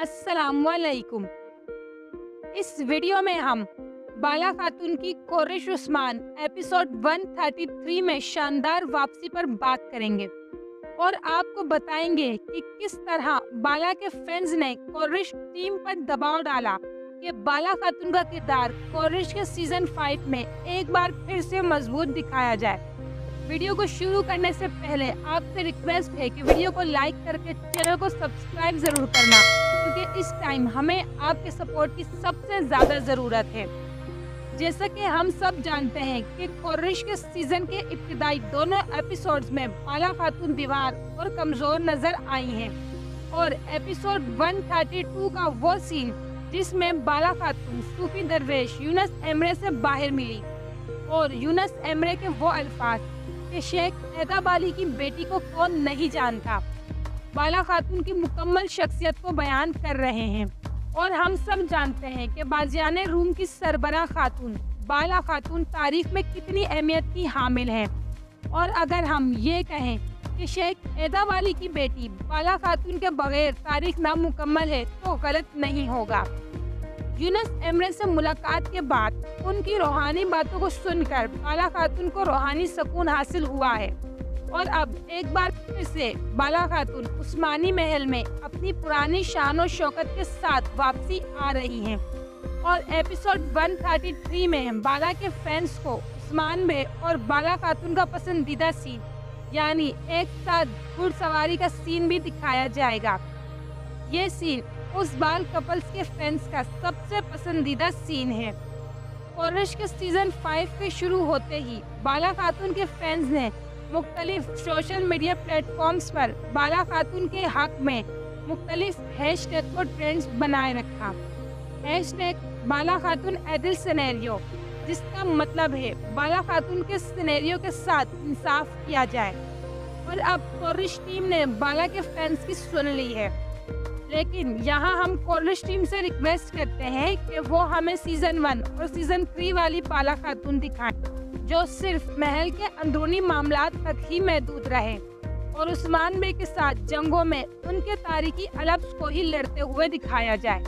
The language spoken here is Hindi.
असलकुम इस वीडियो में हम बाला खातून की कोरिश उस्मान एपिसोड 133 में शानदार वापसी पर बात करेंगे और आपको बताएँगे कि किस तरह बाला के फैंस ने कोरिश टीम पर दबाव डाला कि बाला खातून का किरदार कोरिश के सीज़न फाइव में एक बार फिर से मज़बूत दिखाया जाए। वीडियो को शुरू करने से पहले आपसे रिक्वेस्ट है कि वीडियो को लाइक करके चैनल को सब्सक्राइब ज़रूर करना। क्योंकि इस टाइम हमें आपके सपोर्ट की सबसे ज़्यादा ज़रूरत है। जैसा कि हम सब जानते हैं कि कोरिश के सीज़न के इब्तदाई दोनों एपिसोड्स में बाला खातून दीवार और कमज़ोर नज़र आई हैं और एपिसोड 132 का वो सीन जिसमें बाला खातून सूफी दरवेश यूनस एमरे से बाहर मिली और यूनस एमरे के वो अल्फाज कि शेख हैदब अली की बेटी को कौन नहीं जानता। बाला खातून की मुकम्मल शख्सियत को बयान कर रहे हैं। और हम सब जानते हैं कि बाजियान रूम की सरबरा खातून, बाला खातून तारीख में कितनी अहमियत की हामिल है। और अगर हम ये कहें कि शेख हैदब वाली की बेटी बाला खातून के बगैर तारीख नामुकम्मल है तो गलत नहीं होगा। यूनस एमरे से मुलाकात के बाद उनकी रूहानी बातों को सुनकर बाला खातून को रूहानी सुकून हासिल हुआ है। और अब एक बार फिर से बाला खातून उस्मानी महल में अपनी पुरानी शान और शौकत के साथ वापसी आ रही हैं। और एपिसोड 133 में बाला के फैंस को उस्मान में और बाला खातून का पसंदीदा सीन यानी एक साथ घुड़सवारी का सीन भी दिखाया जाएगा। ये सीन उस बाल कपल्स के फैंस का सबसे पसंदीदा सीन है। कोरिश के सीज़न फाइव के शुरू होते ही बाला खातून के फैंस ने मुख्तलिफ़ सोशल मीडिया प्लेटफॉर्म्स पर बाला खातून के हक में मुख्तलिफ़ हैश टैग को ट्रेंड्स बनाए रखा। हैश टैग बाला खातून एदिल सनेरियो, जिसका मतलब है बाला खातून के सिनेरियो के साथ इंसाफ किया जाए। और अब कोरिश टीम ने बाला के फैंस की सुन ली है। लेकिन यहाँ हम कॉलेज टीम से रिक्वेस्ट करते हैं कि वो हमें सीज़न वन और सीज़न थ्री वाली बाला खातून दिखाएँ। जो सिर्फ़ महल के अंदरूनी मामला तक ही महदूद रहे और उस्मान बे के साथ जंगों में उनके तारीखी अलब्स को ही लड़ते हुए दिखाया जाए।